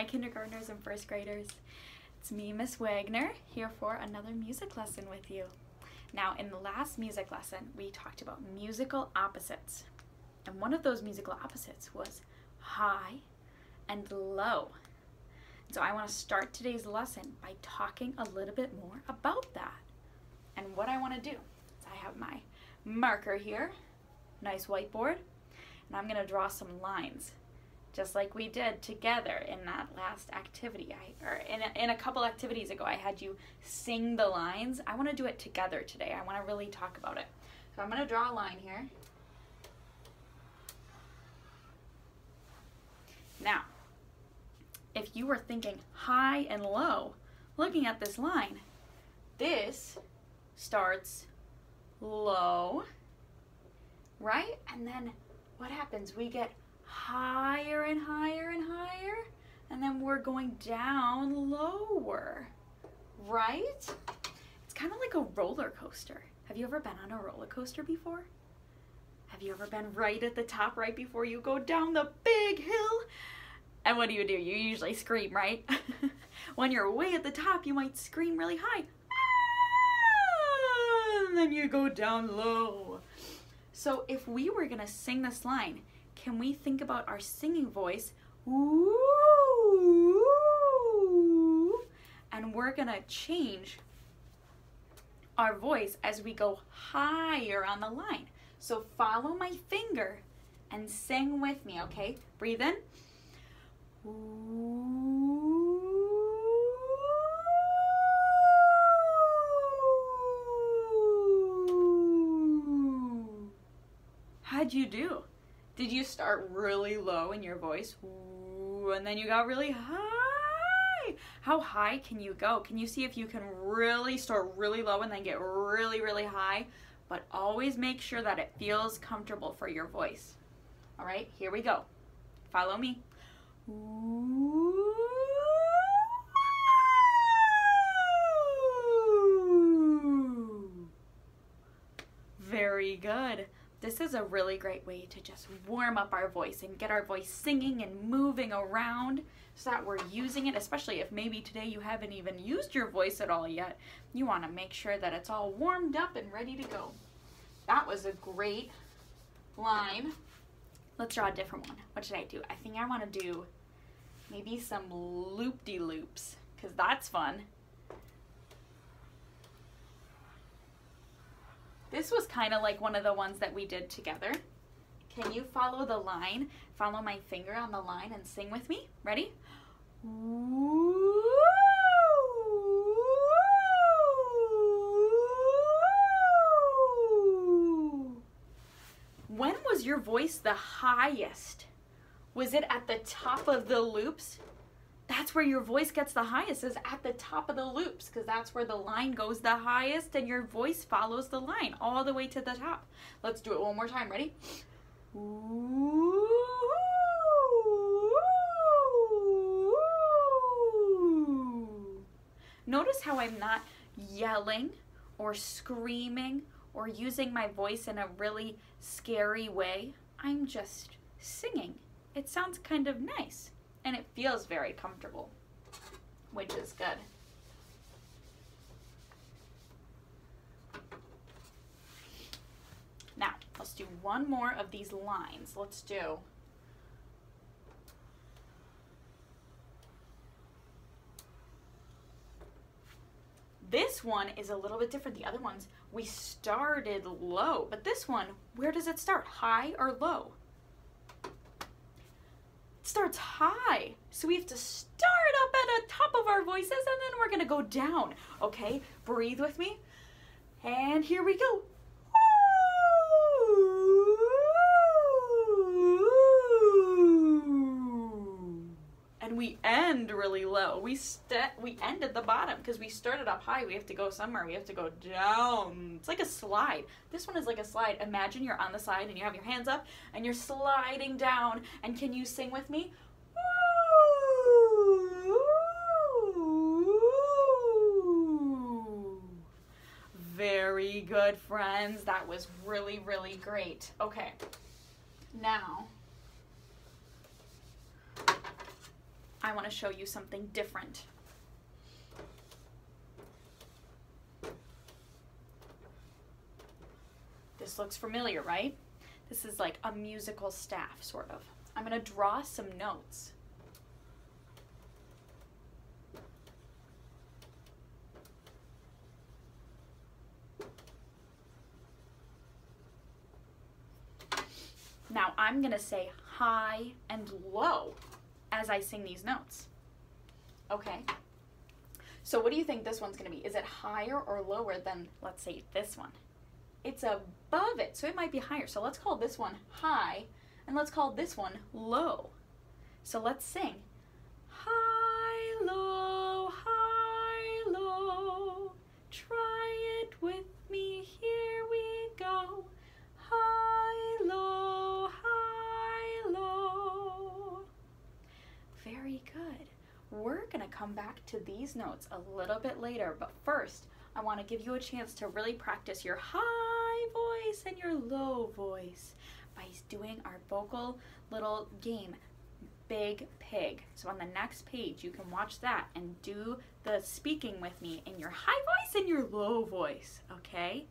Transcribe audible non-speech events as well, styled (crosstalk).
Hi, kindergartners and first graders. It's me, Miss Wagner, here for another music lesson with you. Now, in the last music lesson, we talked about musical opposites. And one of those musical opposites was high and low. So I want to start today's lesson by talking a little bit more about that. And what I want to do is I have my marker here, nice whiteboard, and I'm going to draw some lines just like we did together in that last activity. I, or in a, in a couple activities ago, I had you sing the lines. I want to do it together today. I want to really talk about it. So I'm going to draw a line here. Now, if you were thinking high and low, looking at this line, this starts low, right? And then what happens? We get higher and higher and higher, and then we're going down lower, right? It's kind of like a roller coaster. Have you ever been on a roller coaster before? Have you ever been right at the top right before you go down the big hill? And what do you do? You usually scream, right? (laughs) when you're way at the top, you might scream really high. Ah! And then you go down low. So if we were to sing this line, can we think about our singing voice? Ooh, and we're to change our voice as we go higher on the line. So follow my finger and sing with me, okay? Breathe in. How'd you do? Did you start really low in your voice? and then you got really high. How high can you go? Can you see if you can really start really low and then get really, really high? But always make sure that it feels comfortable for your voice. All right, here we go. Follow me. Very good. This is a really great way to just warm up our voice and get our voice singing and moving around so that we're using it, especially if maybe today you haven't even used your voice at all yet. You want to make sure that it's all warmed up and ready to go. That was a great line. Let's draw a different one. What should I do? I think I want to do maybe some loop-de-loops because that's fun. This was kind of like one of the ones that we did together. Can you follow the line? Follow my finger on the line and sing with me. Ready? When was your voice the highest? Was it at the top of the loops? That's where your voice gets the highest is at the top of the loops because that's where the line goes the highest and your voice follows the line all the way to the top. Let's do it one more time. Ready? Notice how I'm not yelling or screaming or using my voice in a really scary way. I'm just singing. It sounds kind of nice and it feels very comfortable, which is good. Now, let's do one more of these lines. Let's do This one is a little bit different. The other ones, we started low, but this one, where does it start? High or low? Starts high. So we have to start up at the top of our voices and then we're gonna go down. Okay, breathe with me. And here we go. Really low. We st- we end at the bottom because we started up high. We have to go somewhere. We have to go down. It's like a slide. This one is like a slide. Imagine you're on the side and you have your hands up and you're sliding down. And can you sing with me? Very good, friends. That was really, really great. Okay, now I want to show you something different. This looks familiar, right? This is like a musical staff, sort of. I'm going to draw some notes. Now I'm going to say high and low as I sing these notes. Okay? So what do you think this one's going to be? Is it higher or lower than, let's say, this one? It's above it, so it might be higher. So let's call this one high, and let's call this one low. So let's sing. High, low, Very good. We're to come back to these notes a little bit later, but first, I want to give you a chance to really practice your high voice and your low voice by doing our vocal little game, Big Pig. So on the next page, you can watch that and do the speaking with me in your high voice and your low voice, okay?